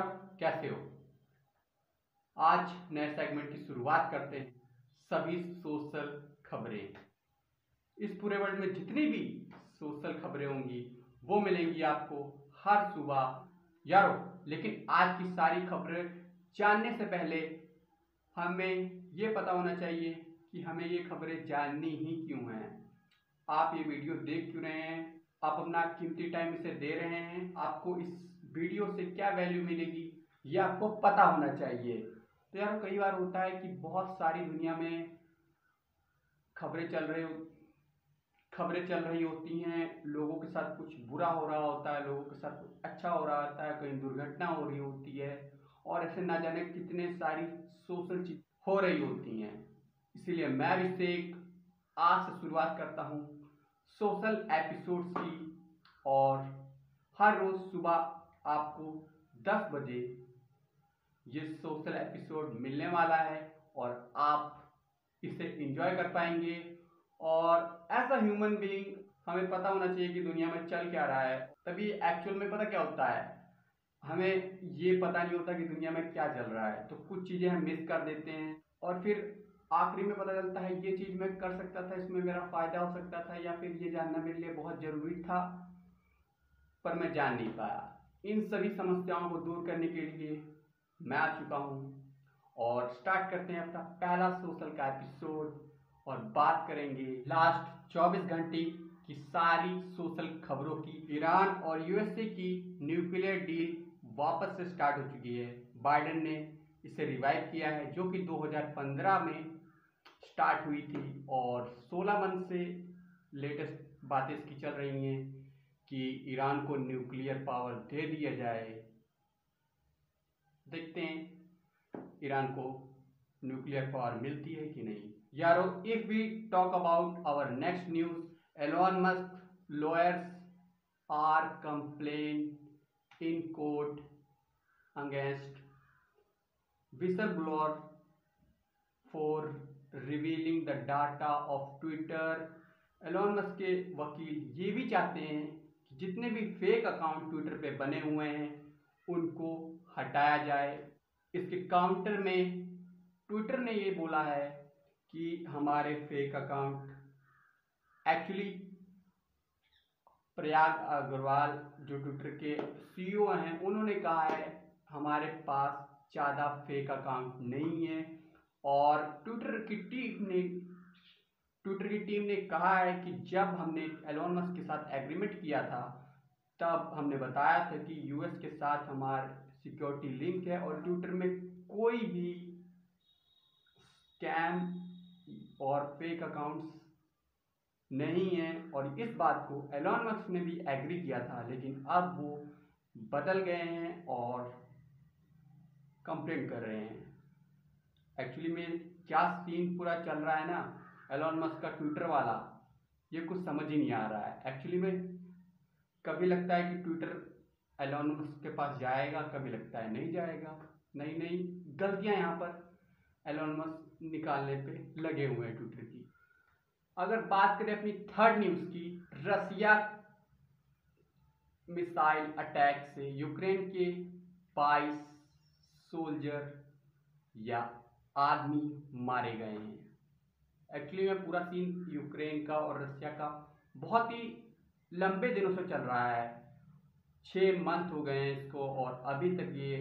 कैसे हो? आज नए सेगमेंट की शुरुआत करते हैं सभी सोशल खबरें। इस पूरे वर्ल्ड में जितनी भी सोशल खबरें होंगी, वो मिलेंगी आपको हर सुबह यारो। लेकिन आज की सारी खबरें जानने से पहले हमें ये पता होना चाहिए कि हमें ये खबरें जाननी ही क्यों हैं। आप ये वीडियो देख क्यों रहे हैं? आप अपना कीमती टाइम इसे दे रहे हैं? आपको इस वीडियो से क्या वैल्यू मिलेगी, ये आपको पता होना चाहिए। तो यार, कई बार होता है कि बहुत सारी दुनिया में खबरें चल रही खबरें चल रही होती हैं, लोगों के साथ कुछ बुरा हो रहा होता है, लोगों के साथ कुछ अच्छा हो रहा होता है, कहीं दुर्घटना हो रही होती है, और ऐसे ना जाने कितने सारी सोशल चीज़ हो रही होती हैं। इसीलिए मैं भी से एक आज से शुरुआत करता हूँ। सोशल एपिसोड्स की, और हर रोज़ सुबह आपको 10 बजे ये सोशल एपिसोड मिलने वाला है और आप इसे इंजॉय कर पाएँगे। और एज अ ह्यूमन बीइंग हमें पता होना चाहिए कि दुनिया में चल क्या रहा है। तभी एक्चुअल में पता क्या होता है? हमें ये पता नहीं होता कि दुनिया में क्या चल रहा है। तो कुछ चीज़ें हम मिस कर देते हैं। और फिर आखिरी में पता चलता है, ये चीज़ मैं कर सकता था, इसमें मेरा फ़ायदा हो सकता था या फिर ये जानना मेरे लिए बहुत ज़रूरी था, पर मैं जान नहीं पाया। इन सभी समस्याओं को दूर करने के लिए मैं आ चुका हूँ। और स्टार्ट करते हैं अपना पहला सोशल का एपिसोड और बात करेंगे लास्ट 24 घंटे की सारी सोशल खबरों की ईरान और यूएसए की न्यूक्लियर डील वापस से स्टार्ट हो चुकी है। बाइडेन ने इसे रिवाइव किया है, जो कि 2015 में स्टार्ट हुई थी और 16 मंथ से लेटेस्ट बातें इसकी चल रही हैं। कि ईरान को न्यूक्लियर पावर दे दिया जाए। देखते हैं, ईरान को न्यूक्लियर पावर मिलती है कि नहीं। यारो if we talk about our next news Elon Musk lawyers are complain in court against whistleblower for revealing the data of Twitter Elon Musk के वकील ये भी चाहते हैं जितने भी फेक अकाउंट ट्विटर पे बने हुए हैं, उनको हटाया जाए। इसके काउंटर में ट्विटर ने ये बोला है कि हमारे fake account actually Prayag Agrawal, जो ट्विटर के सीईओ हैं, उन्होंने कहा है, हमारे पास ज़्यादा फेक अकाउंट नहीं है और ट्विटर की टीम ने ट्विटर की टीम ने कहा है कि जब हमने एलोन मस्क के साथ एग्रीमेंट किया था, तब हमने बताया था कि यूएस के साथ हमारा सिक्योरिटी लिंक है और ट्विटर में कोई भी स्कैम और फेक अकाउंट्स नहीं है। और इस बात को एलोन मस्क ने भी एग्री किया था, लेकिन अब वो बदल गए हैं और कंप्लेंट कर रहे हैं। एक्चुअली में क्या सीन पूरा चल रहा है ना? एलॉन मस्क का ट्विटर वाला, ये कुछ समझ ही नहीं आ रहा है। एक्चुअली में कभी लगता है कि ट्विटर एलॉन मस्क के पास जाएगा, कभी लगता है नहीं जाएगा। नहीं नहीं गलतियाँ यहाँ पर एलॉन मस्क निकालने पे लगे हुए हैं ट्विटर की। अगर बात करें अपनी थर्ड न्यूज़ की, रसिया मिसाइल अटैक से यूक्रेन के 22 सोल्जर या आदमी मारे गए हैं। एक्चुअली में पूरा सीन यूक्रेन का और रसिया का, बहुत ही लंबे दिनों से चल रहा है। छः मंथ हो गए हैं इसको और अभी तक ये,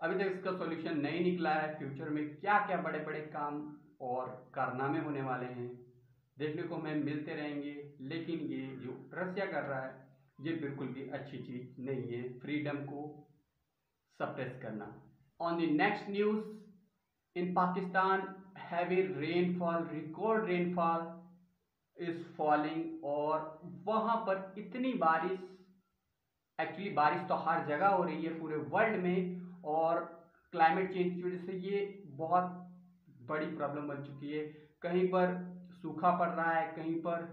अभी तक इसका सॉल्यूशन नहीं निकला है। फ्यूचर में क्या क्या बड़े बड़े काम और कारनामे होने वाले हैं, देखने को हमें मिलते रहेंगे। लेकिन ये जो रसिया कर रहा है, ये बिल्कुल भी अच्छी चीज़ नहीं है। फ्रीडम को सप्रेस करना। On the next news in pakistan heavy rainfall, record rainfall is falling और वहाँ पर इतनी बारिश एक्चुअली बारिश तो हर जगह हो रही है पूरे वर्ल्ड में और क्लाइमेट चेंज की वजह से ये बहुत बड़ी प्रॉब्लम बन चुकी है। कहीं पर सूखा पड़ रहा है, कहीं पर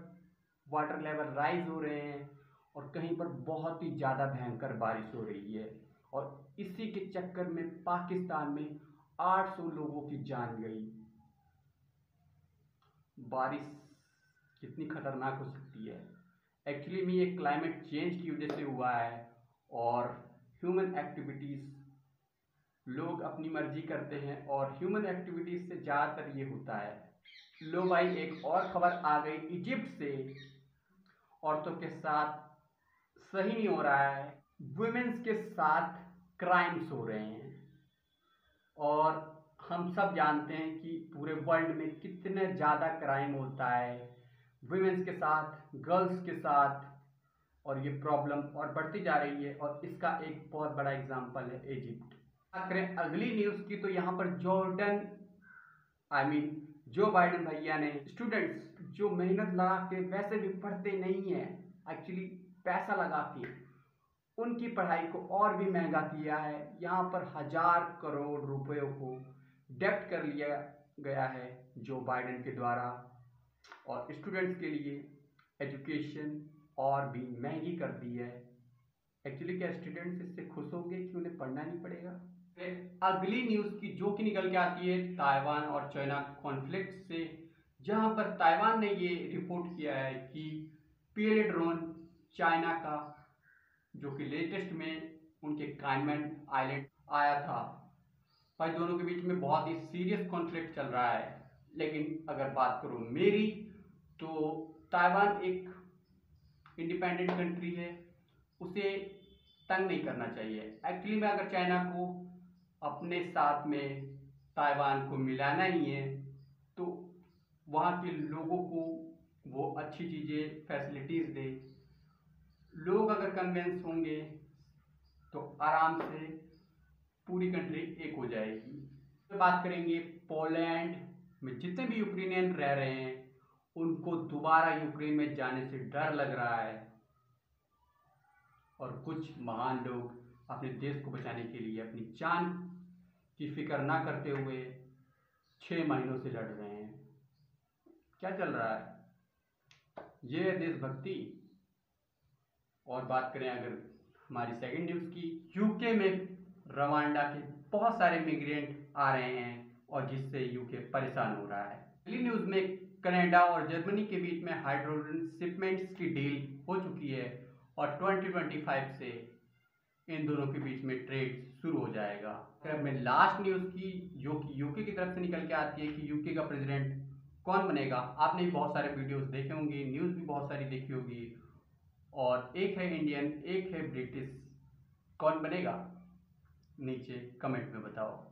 वाटर लेवल राइज हो रहे हैं और कहीं पर बहुत ही ज़्यादा भयंकर बारिश हो रही है और इसी के चक्कर में पाकिस्तान में 800 लोगों की जान गई। बारिश कितनी खतरनाक हो सकती है। एक्चुअली में ये क्लाइमेट चेंज की वजह से हुआ है और ह्यूमन एक्टिविटीज़ लोग अपनी मर्ज़ी करते हैं और ह्यूमन एक्टिविटीज़ से ज़्यादातर ये होता है। लो भाई, एक और खबर आ गई इजिप्ट से। औरतों के साथ सही नहीं हो रहा है। वुमेन्स के साथ क्राइम्स हो रहे हैं। और हम सब जानते हैं कि पूरे वर्ल्ड में कितने ज़्यादा क्राइम होता है। वुमेन्स के साथ गर्ल्स के साथ, और ये प्रॉब्लम और बढ़ती जा रही है, और इसका एक बहुत बड़ा एग्जांपल है इजिप्ट करें अगली न्यूज़ की तो यहाँ पर Jordan I mean Joe Biden भैया ने स्टूडेंट्स जो मेहनत लगा के वैसे भी पढ़ते नहीं हैं एक्चुअली पैसा लगा के उनकी पढ़ाई को और भी महँगा किया है। यहाँ पर हज़ार करोड़ रुपयों को डेप्ट कर लिया गया है जो बाइडेन के द्वारा। और स्टूडेंट्स के लिए एजुकेशन और भी महँगी कर दी है। एक्चुअली क्या स्टूडेंट्स इससे खुश होंगे कि उन्हें पढ़ना नहीं पड़ेगा? अगली न्यूज़ की जो कि निकल के आती है, ताइवान और चाइना कॉन्फ्लिक्ट से, जहाँ पर ताइवान ने ये रिपोर्ट किया है कि पीएलए ड्रोन चाइना का, जो कि लेटेस्ट में उनके काइनमैन आइलैंड आया था। भाई, दोनों के बीच में बहुत ही सीरियस कॉन्फ्लिक्ट चल रहा है। लेकिन अगर बात करूँ मेरी तो ताइवान एक इंडिपेंडेंट कंट्री है। उसे तंग नहीं करना चाहिए। एक्चुअली में अगर चाइना को अपने साथ में ताइवान को मिलाना ही है तो वहाँ के लोगों को वो अच्छी चीज़ें फैसिलिटीज़ दे। लोग अगर कन्वेंस होंगे तो आराम से पूरी कंट्री एक हो जाएगी। तो बात करेंगे पोलैंड में जितने भी यूक्रेनियन रह रहे हैं, उनको दोबारा यूक्रेन में जाने से डर लग रहा है। और कुछ महान लोग अपने देश को बचाने के लिए अपनी जान की फ़िक्र ना करते हुए छः महीनों से लड़ रहे हैं। क्या चल रहा है? ये है देशभक्ति। और बात करें अगर हमारी सेकंड न्यूज़ की यूके में रवांडा के बहुत सारे मिग्रेंट आ रहे हैं और जिससे यूके परेशान हो रहा है। अगली न्यूज़ में कनाडा और जर्मनी के बीच में हाइड्रोजन शिपमेंट्स की डील हो चुकी है और 2025 से इन दोनों के बीच में ट्रेड शुरू हो जाएगा। अगर मैं लास्ट न्यूज़ की जो कि यूके की तरफ़ से निकल के आती है कि यूके का प्रेसिडेंट कौन बनेगा। आपने भी बहुत सारे वीडियोस देखे होंगे न्यूज़ भी बहुत सारी देखी होगी। और एक है इंडियन एक है ब्रिटिश कौन बनेगा? नीचे कमेंट में बताओ।